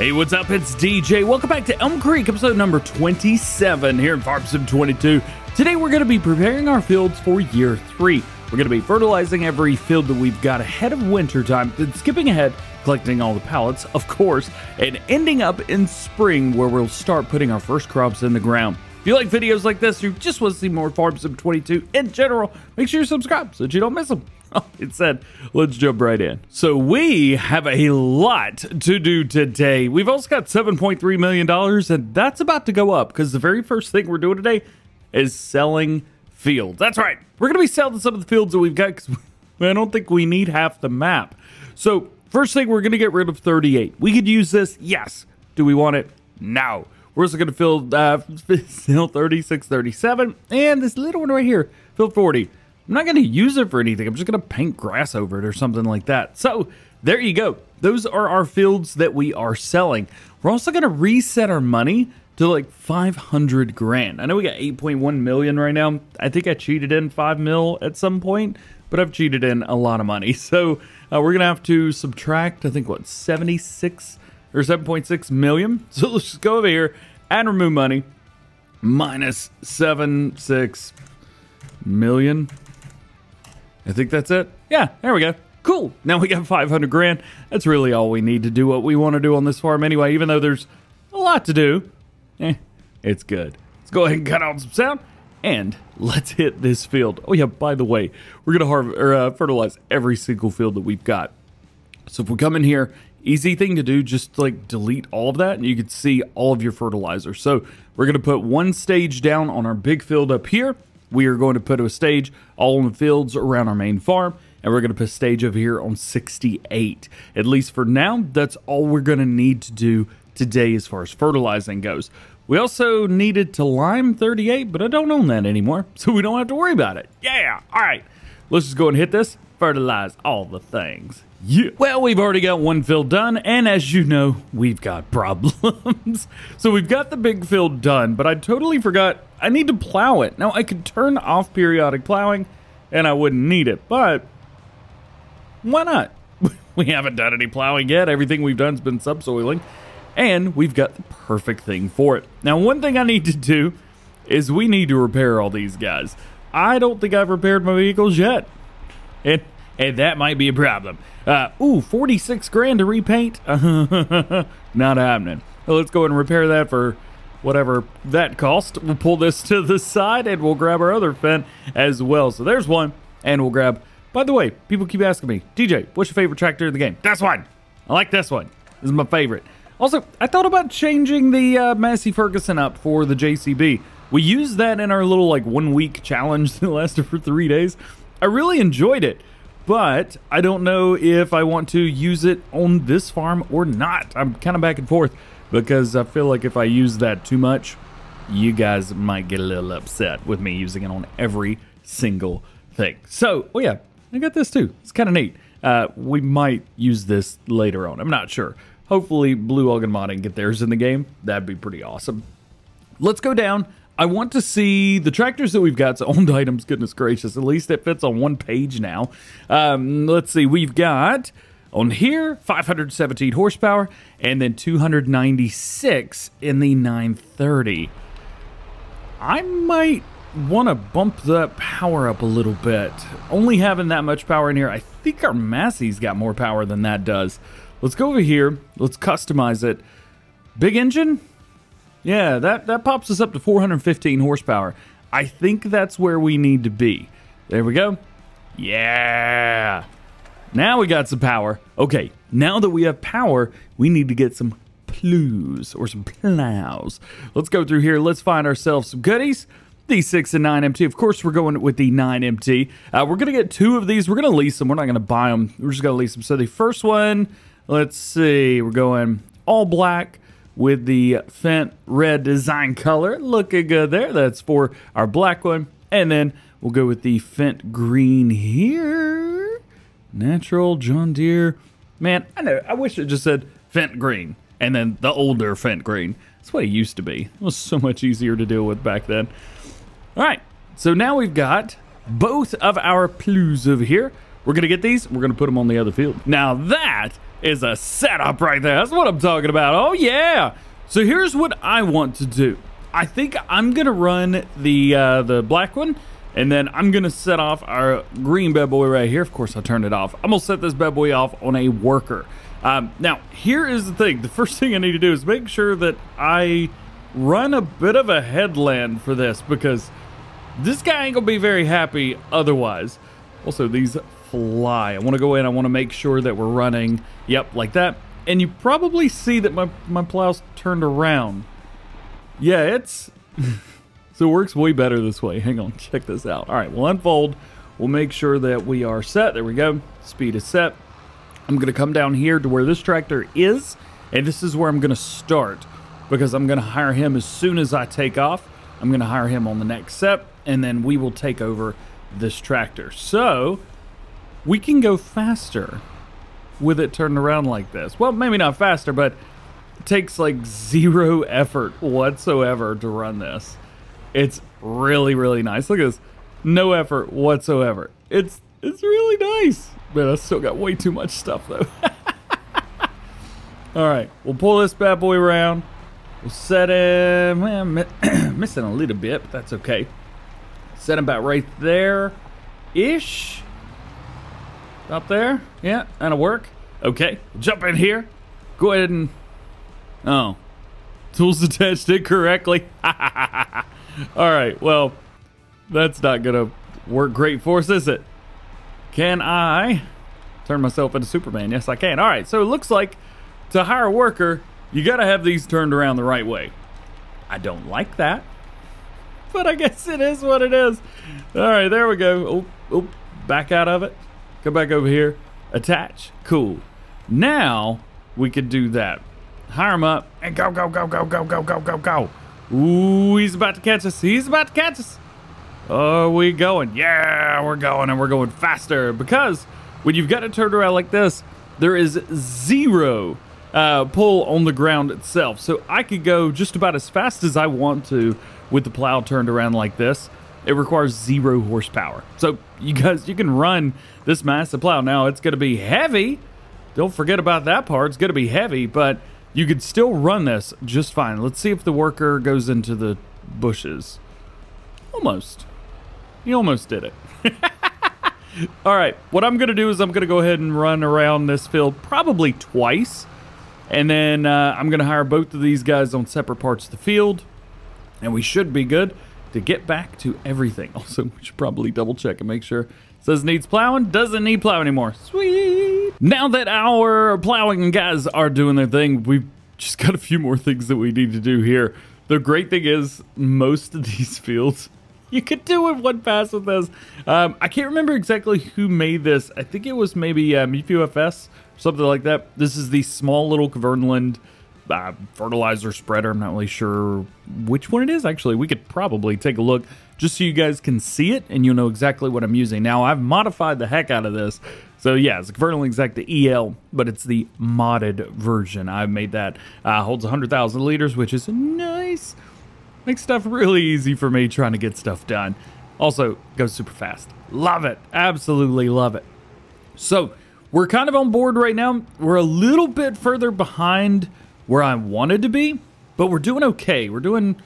Hey, what's up? It's DJ. Welcome back to Elm Creek, episode number 27 here in Farm Sim 22. Today we're going to be preparing our fields for year three. We're going to be fertilizing every field that we've got ahead of winter time, then skipping ahead, collecting all the pallets, of course, and ending up in spring where we'll start putting our first crops in the ground. If you like videos like this, or you just want to see more Farm Sim 22 in general, make sure you subscribe so that you don't miss them. it said, let's jump right in. So we have a lot to do today. We've also got $7.3 million, and that's about to go up because the very first thing we're doing today is selling fields. That's right. We're going to be selling some of the fields that we've got because I don't think we need half the map. So first thing, we're going to get rid of 38. We could use this. Yes. Do we want it? No. We're also going to fill uh, fill 36, 37, and this little one right here, fill 40. I'm not going to use it for anything. I'm just going to paint grass over it or something like that. So there you go. Those are our fields that we are selling. We're also going to reset our money to like 500 grand. I know we got 8.1 million right now. I think I cheated in 5 mil at some point, but I've cheated in a lot of money. So uh, we're going to have to subtract, I think, what, 76 or 7.6 million. So let's just go over here and remove money. Minus 7.6 million. I think that's it. Yeah, there we go. Cool. Now we got 500 grand. That's really all we need to do what we want to do on this farm anyway, even though there's a lot to do. Eh, it's good. Let's go ahead and cut out some sound and let's hit this field. Oh yeah, by the way, we're going to harvest or uh, fertilize every single field that we've got. So if we come in here, easy thing to do, just like delete all of that and you can see all of your fertilizer. So we're going to put one stage down on our big field up here we are going to put a stage all in the fields around our main farm, and we're going to put a stage over here on 68. At least for now, that's all we're going to need to do today as far as fertilizing goes. We also needed to lime 38, but I don't own that anymore, so we don't have to worry about it. Yeah, all right. Let's just go and hit this, fertilize all the things. Yeah. Well, we've already got one field done, and as you know, we've got problems. so we've got the big field done, but I totally forgot I need to plow it. Now, I could turn off periodic plowing, and I wouldn't need it, but why not? we haven't done any plowing yet. Everything we've done has been subsoiling, and we've got the perfect thing for it. Now, one thing I need to do is we need to repair all these guys. I don't think I've repaired my vehicles yet. And and that might be a problem. Uh, ooh, 46 grand to repaint? Not happening. Well, let's go ahead and repair that for whatever that cost. We'll pull this to the side and we'll grab our other Fendt as well. So there's one, and we'll grab. By the way, people keep asking me, DJ, what's your favorite tractor in the game? This one. I like this one. This is my favorite. Also, I thought about changing the uh, Massey Ferguson up for the JCB. We used that in our little like one week challenge that lasted for three days. I really enjoyed it but I don't know if I want to use it on this farm or not. I'm kind of back and forth because I feel like if I use that too much, you guys might get a little upset with me using it on every single thing. So, oh yeah, I got this too. It's kind of neat. Uh, we might use this later on. I'm not sure. Hopefully, Blue Algon Modding get theirs in the game. That'd be pretty awesome. Let's go down I want to see the tractors that we've got. So owned items, goodness gracious. At least it fits on one page now. Um, let's see. We've got on here 517 horsepower and then 296 in the 930. I might want to bump that power up a little bit. Only having that much power in here, I think our Massey's got more power than that does. Let's go over here. Let's customize it. Big engine? Yeah, that, that pops us up to 415 horsepower. I think that's where we need to be. There we go. Yeah. Now we got some power. Okay, now that we have power, we need to get some plows or some plows. Let's go through here. Let's find ourselves some goodies. The 6 and 9 MT. Of course, we're going with the 9 MT. Uh, we're going to get two of these. We're going to lease them. We're not going to buy them. We're just going to lease them. So the first one, let's see. We're going all black with the Fendt red design color. Looking good there. That's for our black one. And then we'll go with the Fendt green here. Natural John Deere. Man, I know. I wish it just said Fendt green and then the older Fendt green. That's what it used to be. It was so much easier to deal with back then. All right. So now we've got both of our plows over here. We're going to get these. We're going to put them on the other field. Now that is a setup right there. That's what I'm talking about. Oh, yeah. So here's what I want to do. I think I'm going to run the uh, the black one, and then I'm going to set off our green bad boy right here. Of course, I turned it off. I'm going to set this bad boy off on a worker. Um, now, here is the thing. The first thing I need to do is make sure that I run a bit of a headland for this because this guy ain't going to be very happy otherwise. Also, these fly. I want to go in. I want to make sure that we're running, yep, like that. And you probably see that my, my plow's turned around. Yeah, it's... so it works way better this way. Hang on, check this out. All right, we'll unfold. We'll make sure that we are set. There we go. Speed is set. I'm going to come down here to where this tractor is, and this is where I'm going to start because I'm going to hire him as soon as I take off. I'm going to hire him on the next step, and then we will take over this tractor. So we can go faster with it turned around like this. Well, maybe not faster, but it takes like zero effort whatsoever to run this. It's really, really nice. Look at this. No effort whatsoever. It's it's really nice. But I still got way too much stuff though. All right, we'll pull this bad boy around. We'll set him, eh, well, missing a little bit, but that's okay. Set him about right there ish. Up there? Yeah, that'll work. Okay, jump in here. Go ahead and... Oh. Tools attached incorrectly. Alright, well, that's not to work great for us, is it? Can I turn myself into Superman? Yes, I can. Alright, so it looks like to hire a worker, you got to have these turned around the right way. I don't like that. But I guess it is what it is. Alright, there we go. Oh, oh, back out of it. Go back over here. Attach. Cool. Now we could do that. Hire him up and go, go, go, go, go, go, go, go, go. Ooh, he's about to catch us. He's about to catch us. Oh, we going? Yeah, we're going and we're going faster because when you've got it turned around like this, there is zero uh, pull on the ground itself. So I could go just about as fast as I want to with the plow turned around like this. It requires zero horsepower. So you guys, you can run this massive plow. Now it's going to be heavy. Don't forget about that part. It's going to be heavy, but you could still run this just fine. Let's see if the worker goes into the bushes. Almost. He almost did it. All right, what I'm going to do is I'm going to go ahead and run around this field probably twice. And then uh, I'm going to hire both of these guys on separate parts of the field. And we should be good to get back to everything. Also, we should probably double check and make sure. Says needs plowing, doesn't need plow anymore. Sweet. Now that our plowing guys are doing their thing, we've just got a few more things that we need to do here. The great thing is most of these fields you could do in one pass with this. Um, I can't remember exactly who made this. I think it was maybe um, EFS or something like that. This is the small little Kverneland uh, fertilizer spreader. I'm not really sure which one it is. Actually, we could probably take a look just so you guys can see it and you'll know exactly what I'm using. Now, I've modified the heck out of this. So yeah, it's a Kverneland Exacta EL, but it's the modded version. I've made that. Uh, holds 100,000 liters, which is nice. Makes stuff really easy for me trying to get stuff done. Also, goes super fast. Love it. Absolutely love it. So, we're kind of on board right now. We're a little bit further behind where I wanted to be, but we're doing okay. We're doing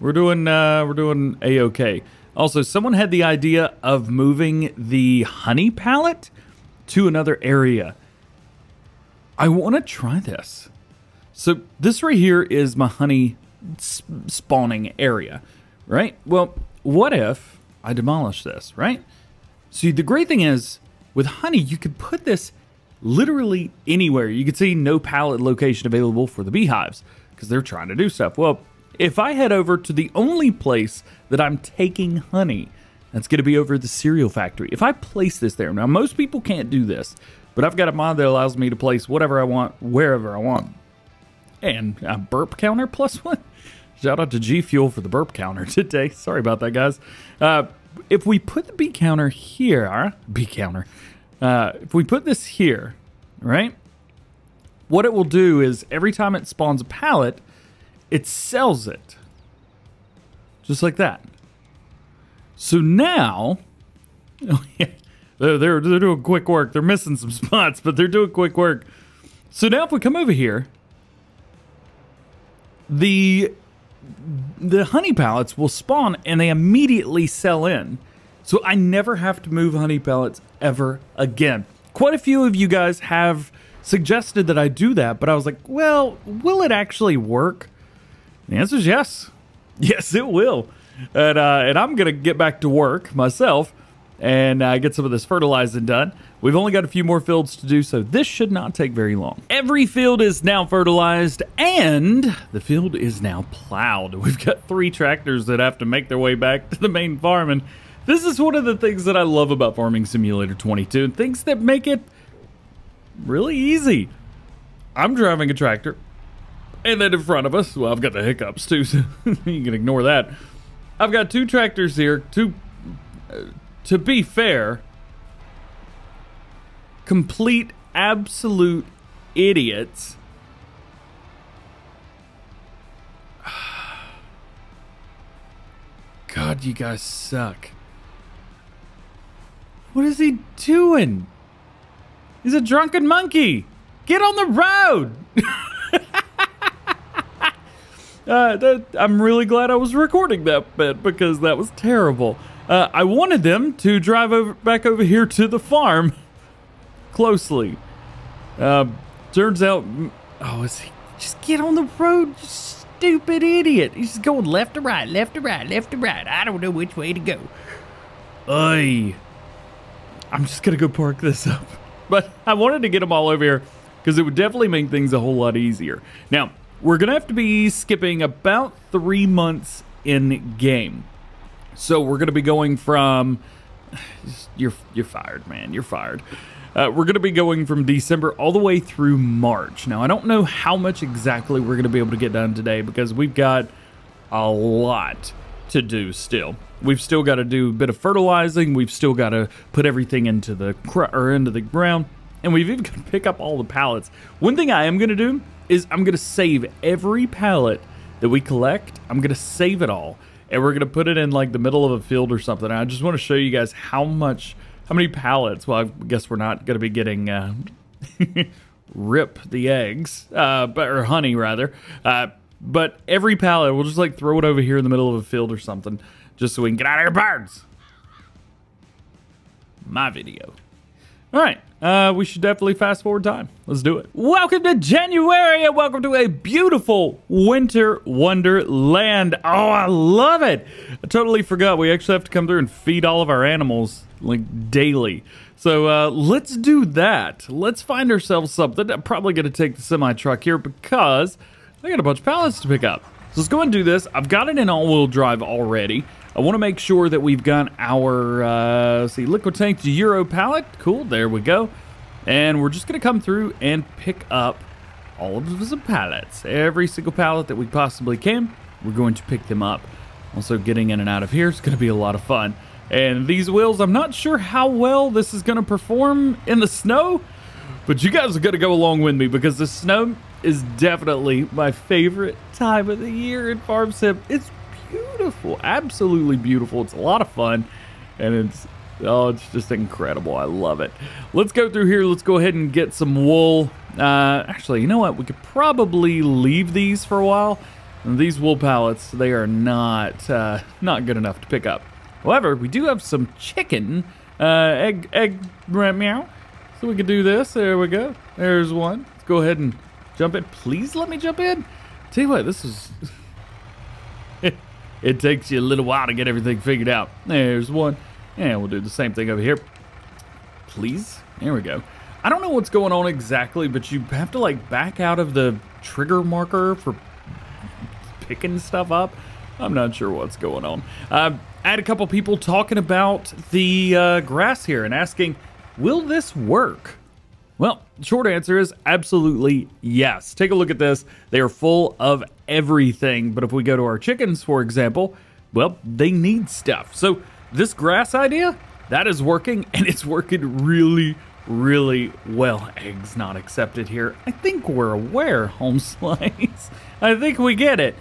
we're doing uh, we're doing a okay. Also, someone had the idea of moving the honey palette to another area. I want to try this. So this right here is my honey spawning area, right? Well, what if I demolish this, right? See, the great thing is with honey, you could put this literally anywhere. You can see no pallet location available for the beehives because they're trying to do stuff. Well, if I head over to the only place that I'm taking honey, that's going to be over at the cereal factory. If I place this there, now most people can't do this, but I've got a mod that allows me to place whatever I want, wherever I want. And a burp counter plus one. Shout out to G Fuel for the burp counter today. Sorry about that, guys. Uh, if we put the bee counter here, bee counter, uh, if we put this here, right? What it will do is every time it spawns a pallet, it sells it. Just like that. So now, oh yeah, they're, they're, they're doing quick work. They're missing some spots, but they're doing quick work. So now if we come over here, the the honey pallets will spawn and they immediately sell in. So I never have to move honey pellets ever again. Quite a few of you guys have suggested that I do that, but I was like, well, will it actually work? The answer is yes. Yes, it will. And, uh, and I'm going to get back to work myself and uh, get some of this fertilizing done. We've only got a few more fields to do, so this should not take very long. Every field is now fertilized, and the field is now plowed. We've got three tractors that have to make their way back to the main farm, and this is one of the things that I love about Farming Simulator 22, and things that make it really easy. I'm driving a tractor, and then in front of us, well, I've got the hiccups too, so you can ignore that. I've got two tractors here. Two, uh, to be fair, complete, absolute idiots. God, you guys suck. What is he doing? He's a drunken monkey. Get on the road. uh, that, I'm really glad I was recording that bit because that was terrible. Uh, I wanted them to drive over back over here to the farm closely. Uh, turns out, oh, is he just get on the road, you stupid idiot? He's just going left to right, left to right, left to right. I don't know which way to go. Ay. I'm just gonna go park this up. But I wanted to get them all over here because it would definitely make things a whole lot easier. Now, we're going to have to be skipping about three months in game. So we're going to be going from... You're, you're fired, man. You're fired. Uh, we're going to be going from December all the way through March. Now, I don't know how much exactly we're going to be able to get done today because we've got a lot to do still. We've still got to do a bit of fertilizing. We've still got to put everything into the or into the ground, and we've even got to pick up all the pallets. One thing I am going to do is I'm going to save every pallet that we collect. I'm going to save it all, and we're going to put it in like the middle of a field or something. And I just want to show you guys how much, how many pallets. Well, I guess we're not going to be getting. Uh, rip the eggs, uh, but or honey rather. Uh, but every pallet, we'll just like throw it over here in the middle of a field or something just so we can get out of here, birds. My video. All right, uh, we should definitely fast forward time. Let's do it. Welcome to January and welcome to a beautiful winter wonderland. Oh, I love it. I totally forgot we actually have to come through and feed all of our animals like daily. So uh, let's do that. Let's find ourselves something. I'm probably going to take the semi truck here because I got a bunch of pallets to pick up. So let's go and do this. I've got it in all-wheel drive already. I want to make sure that we've got our, uh, see, liquid tank to Euro pallet. Cool, there we go. And we're just going to come through and pick up all of the pallets. Every single pallet that we possibly can, we're going to pick them up. Also, getting in and out of here is going to be a lot of fun. And these wheels, I'm not sure how well this is going to perform in the snow, but you guys are going to go along with me because the snow is definitely my favorite time of the year in Farm Sim. It's beautiful, absolutely beautiful. It's a lot of fun, and it's oh, it's just incredible. I love it. Let's go through here. Let's go ahead and get some wool. Uh, actually, you know what? We could probably leave these for a while. These wool pallets, they are not uh, not good enough to pick up. However, we do have some chicken, uh, egg, egg, meow. So we could do this. There we go. There's one. Let's go ahead and jump in. Please let me jump in. Tell you what, this is it takes you a little while to get everything figured out. There's one. And we'll do the same thing over here. Please. There we go. I don't know what's going on exactly, but you have to like back out of the trigger marker for picking stuff up. I'm not sure what's going on. Uh, I had a couple people talking about the uh, grass here and asking, will this work? Well, short answer is absolutely yes. Take a look at this. They are full of everything. But if we go to our chickens, for example, well, they need stuff. So this grass idea, that is working and it's working really, really well. Eggs not accepted here. I think we're aware, home slice. I think we get it.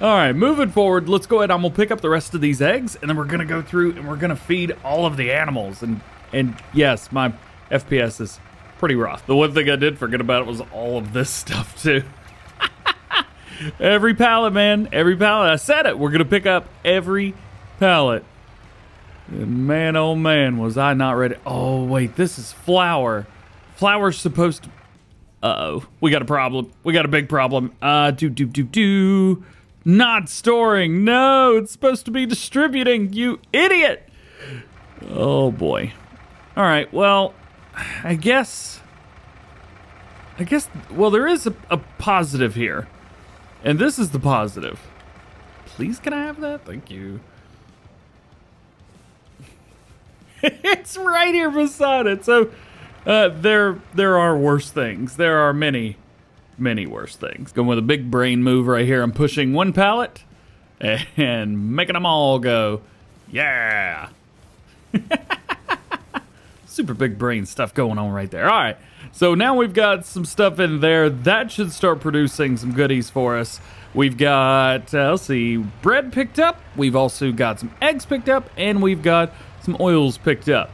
All right, moving forward, let's go ahead. I'm gonna pick up the rest of these eggs and then we're gonna go through and we're gonna feed all of the animals. And and yes, my FPS is pretty rough. The one thing I did forget about was all of this stuff too. Every pallet, man. Every pallet. I said it. We're going to pick up every pallet. And man, oh man, was I not ready. Oh, wait. This is flour. Flour's supposed to... Uh-oh. We got a problem. We got a big problem. Uh, do, do, do, do. Not storing. No, it's supposed to be distributing. You idiot. Oh, boy. All right, well, I guess... I guess, well, there is a, a positive here. And this is the positive. Please, can I have that? Thank you. it's right here beside it. So, uh, there, there are worse things. There are many, many worse things. Going with a big brain move right here. I'm pushing one pallet and making them all go, yeah. Super big brain stuff going on right there. All right. So now we've got some stuff in there. That should start producing some goodies for us. We've got, uh, let's see, bread picked up. We've also got some eggs picked up. And we've got some oils picked up.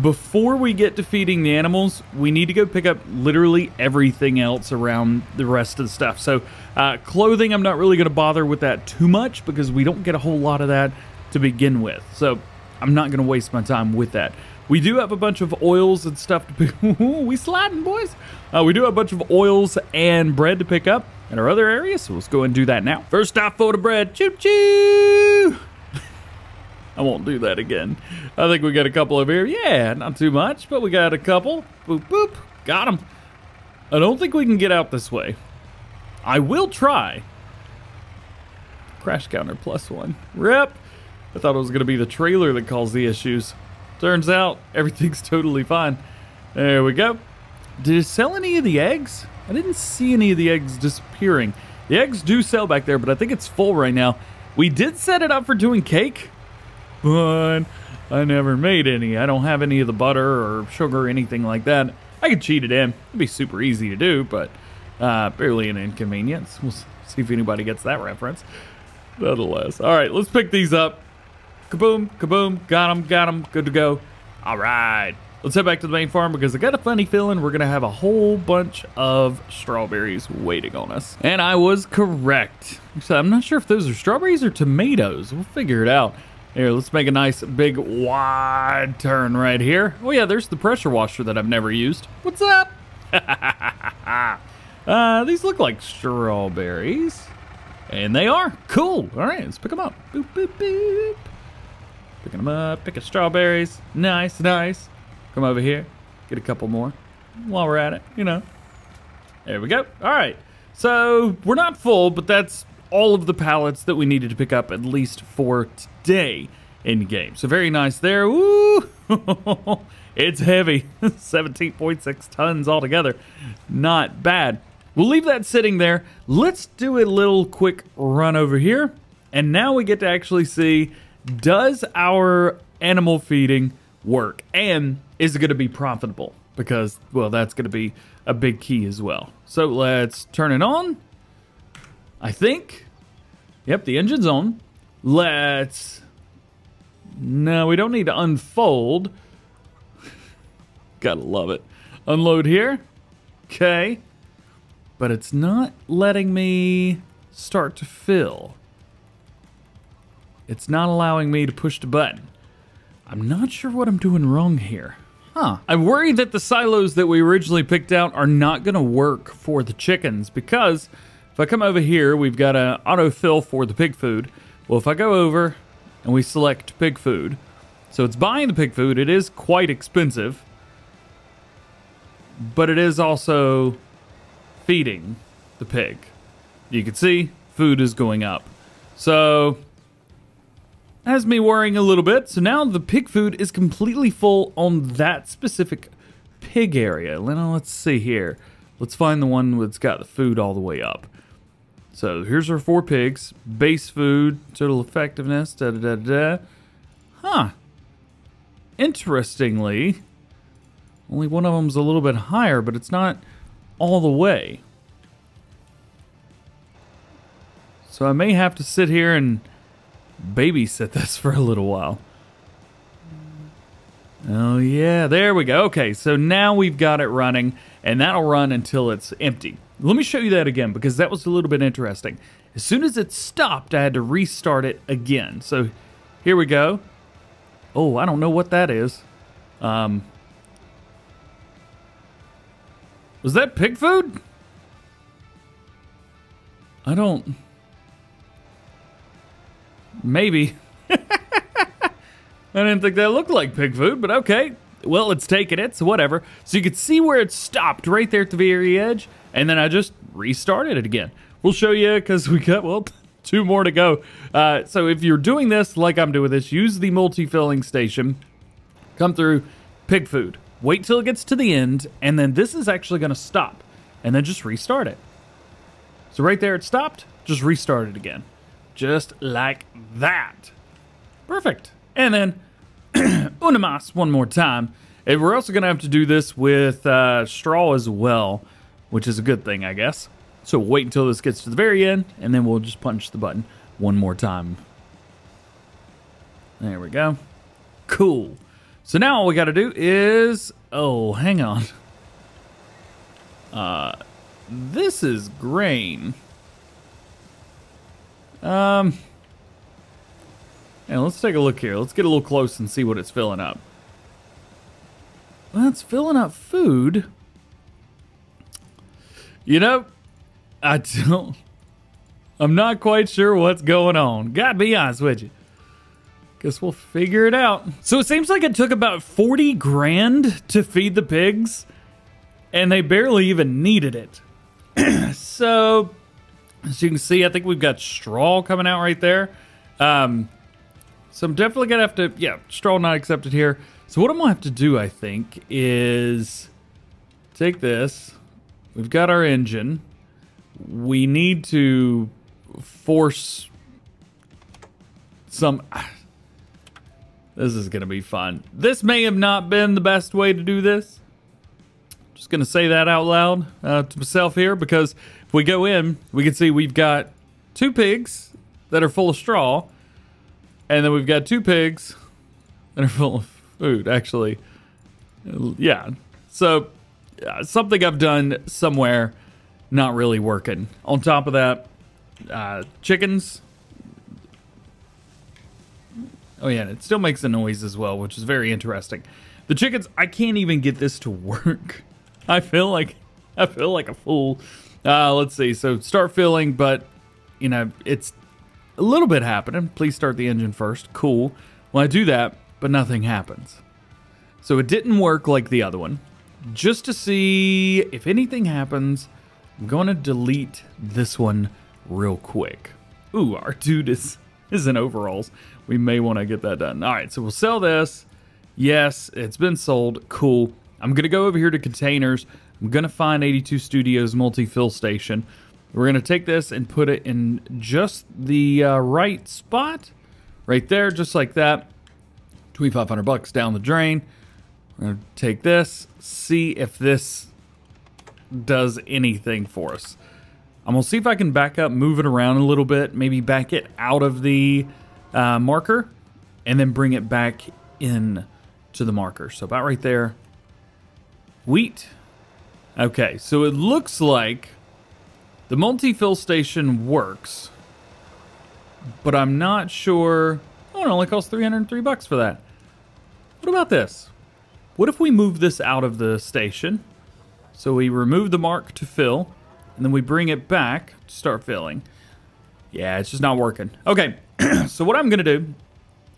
Before we get to feeding the animals, we need to go pick up literally everything else around the rest of the stuff. So uh, clothing, I'm not really going to bother with that too much because we don't get a whole lot of that to begin with. So I'm not going to waste my time with that. We do have a bunch of oils and stuff to pick. we sliding, boys. Uh, we do have a bunch of oils and bread to pick up in our other areas, so let's go and do that now. First stop for the bread. Choo choo! I won't do that again. I think we got a couple of here. Yeah, not too much, but we got a couple. Boop, boop. Got them. I don't think we can get out this way. I will try. Crash counter plus one. Rip. I thought it was going to be the trailer that caused the issues. Turns out everything's totally fine. There we go. Did it sell any of the eggs? I didn't see any of the eggs disappearing. The eggs do sell back there, but I think it's full right now. We did set it up for doing cake, but I never made any. I don't have any of the butter or sugar or anything like that. I could cheat it in. It'd be super easy to do, but uh, barely an inconvenience. We'll see if anybody gets that reference. Nonetheless. All right, let's pick these up. Kaboom, kaboom, got him, got him, good to go. All right, let's head back to the main farm because I got a funny feeling we're gonna have a whole bunch of strawberries waiting on us. And I was correct. So I'm not sure if those are strawberries or tomatoes. We'll figure it out. Here, let's make a nice big wide turn right here. Oh yeah, there's the pressure washer that I've never used. What's up? uh, these look like strawberries. And they are. Cool. All right, let's pick them up. Boop, boop, boop. Picking them up, picking strawberries. Nice, nice. Come over here, get a couple more while we're at it, you know. There we go. All right. So we're not full, but that's all of the pallets that we needed to pick up, at least for today in game. So very nice there. Ooh, it's heavy. 17.6 tons altogether. Not bad. We'll leave that sitting there. Let's do a little quick run over here. And now we get to actually see does our animal feeding work? And is it going to be profitable? Because, well, that's going to be a big key as well. So let's turn it on. I think. Yep, the engine's on. Let's... No, we don't need to unfold. Gotta love it. Unload here. Okay. But it's not letting me start to fill. It's not allowing me to push the button. I'm not sure what I'm doing wrong here. Huh. I'm worried that the silos that we originally picked out are not going to work for the chickens because if I come over here, we've got an autofill for the pig food. Well, if I go over and we select pig food, so it's buying the pig food, it is quite expensive, but it is also feeding the pig. You can see food is going up. So has me worrying a little bit. So now the pig food is completely full on that specific pig area. Now let's see here. Let's find the one that's got the food all the way up. So here's our four pigs. Base food, total effectiveness, da da da da. Huh. Interestingly, only one of them's a little bit higher, but it's not all the way. So I may have to sit here and babysit this for a little while. Oh, yeah, there we go. Okay, so now we've got it running, and that'll run until it's empty. Let me show you that again because that was a little bit interesting. As soon as it stopped, I had to restart it again. So here we go. Oh, I don't know what that is. Um, was that pig food? I don't... Maybe. I didn't think that looked like pig food, but okay. Well, it's taking it, so whatever. So you can see where it stopped right there at the very edge, and then I just restarted it again. We'll show you because we got, well, two more to go. Uh, so if you're doing this like I'm doing this, use the multi-filling station. Come through, pig food. Wait till it gets to the end, and then this is actually going to stop, and then just restart it. So right there it stopped, just restart it again. Just like that. Perfect. And then Unimas one more time. And we're also going to have to do this with uh, straw as well, which is a good thing, I guess. So wait until this gets to the very end, and then we'll just punch the button one more time. There we go. Cool. So now all we got to do is... Oh, hang on. Uh, this is grain. Um... And let's take a look here. Let's get a little close and see what it's filling up. It's filling up food. You know, I don't. I'm not quite sure what's going on. Gotta be honest with you. Guess we'll figure it out. So it seems like it took about 40 grand to feed the pigs, and they barely even needed it. so, as you can see, I think we've got straw coming out right there. Um, so I'm definitely gonna have to, yeah, straw not accepted here. So what I'm gonna have to do, I think, is take this. We've got our engine we need to force some. This is going to be fun. This may have not been the best way to do this. Just going to say that out loud uh, to myself here because we go in, we can see we've got two pigs that are full of straw, and then we've got two pigs that are full of food, actually. Yeah. So, uh, something I've done somewhere not really working. On top of that, uh, chickens. Oh yeah, it still makes a noise as well, which is very interesting. The chickens, I can't even get this to work. I feel like I feel like a fool. Uh, let's see. So start filling, but you know it's a little bit happening. Please start the engine first. Cool. Well, I do that, but nothing happens. So it didn't work like the other one. Just to see if anything happens, I'm going to delete this one real quick. Ooh, our dude is, is in overalls. We may want to get that done. All right, so we'll sell this. Yes, it's been sold. Cool. I'm going to go over here to containers. I'm going to find 82 Studios multi-fill station. We're going to take this and put it in just the uh, right spot. Right there, just like that. 2500 bucks down the drain. We're going to take this, see if this does anything for us. I'm going to see if I can back up, move it around a little bit, maybe back it out of the uh, marker, and then bring it back in to the marker. So about right there. Wheat. Okay, so it looks like the multi-fill station works, but I'm not sure. Oh, it only costs 303 bucks for that. What about this? What if we move this out of the station? So we remove the mark to fill, and then we bring it back to start filling. Yeah, it's just not working. Okay, so what I'm going to do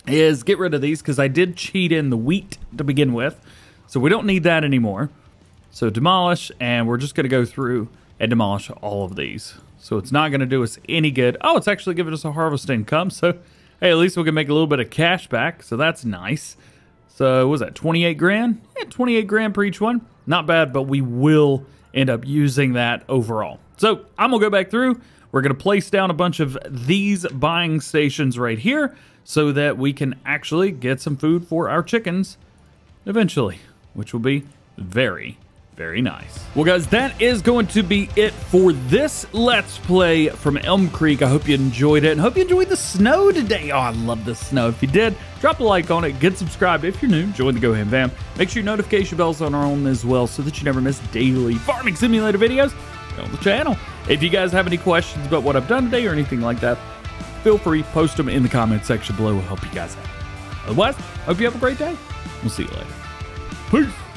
is get rid of these because I did cheat in the wheat to begin with. So we don't need that anymore. So demolish, and we're just going to go through and demolish all of these. So it's not going to do us any good. Oh, it's actually giving us a harvest income. So, hey, at least we can make a little bit of cash back. So that's nice. So, was that, 28 grand? Yeah, 28 grand per each one. Not bad, but we will end up using that overall. So I'm going to go back through. We're going to place down a bunch of these buying stations right here so that we can actually get some food for our chickens eventually, which will be very Very nice. Well, guys, that is going to be it for this Let's Play from Elm Creek. I hope you enjoyed it and hope you enjoyed the snow today. Oh, I love the snow. If you did, drop a like on it, get subscribed. If you're new, join the GoHam fam. Make sure your notification bells on our own as well so that you never miss daily farming simulator videos on the channel. If you guys have any questions about what I've done today or anything like that, feel free, to post them in the comment section below. We'll help you guys out. Otherwise, hope you have a great day. We'll see you later. Peace.